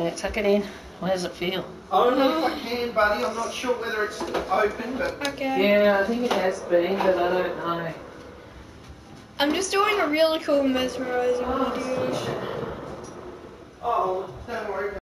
Yeah, tuck it in. How does it feel? Oh, Only if I can, buddy. I'm not sure whether it's open, but Okay. Yeah, I think it has been, but I don't know. I'm just doing a really cool mesmerizing oh, video. oh, don't worry.